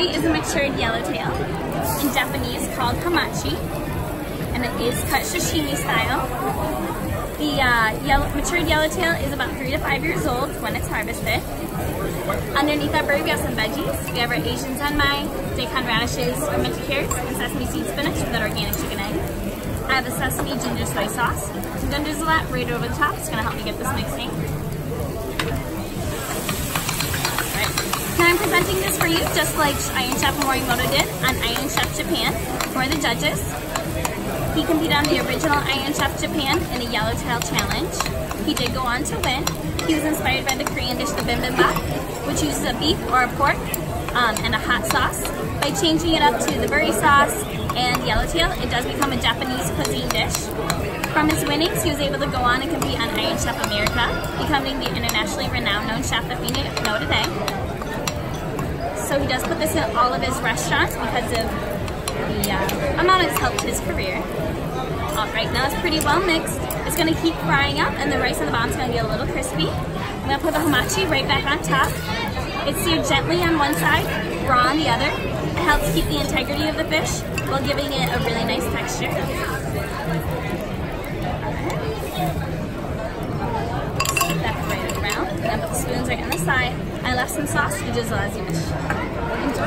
buri is a matured yellowtail, in Japanese called hamachi, and it is cut sashimi style. The uh, yellow, matured yellowtail is about three to five years old when it's harvested. Underneath that bird, we have some veggies. We have our Asian zanmai, daikon radishes, fermented carrots, and sesame seed spinach with that organic chicken egg. I have a sesame ginger soy sauce. Gonna drizzle that right over the top. It's gonna help me get this mixing. Right. Now this for you just like Iron Chef Morimoto did on Iron Chef Japan for the judges. He competed on the original Iron Chef Japan in the Yellowtail Challenge. He did go on to win. He was inspired by the Korean dish the bibimbap, which uses a beef or a pork um, and a hot sauce. By changing it up to the curry sauce and yellowtail, it does become a Japanese cuisine dish. From his winnings, he was able to go on and compete on Iron Chef America, becoming the internationally renowned known chef that we know today. So he does put this in all of his restaurants because of the uh, amount it's helped his career. All right, now it's pretty well mixed. It's gonna keep frying up and the rice on the bottom is gonna get a little crispy. I'm gonna put the hamachi right back on top. It's seared gently on one side, raw on the other. It helps keep the integrity of the fish while giving it a really nice texture. That right around. And put the spoons right on the side. Left some sauce, as you wish.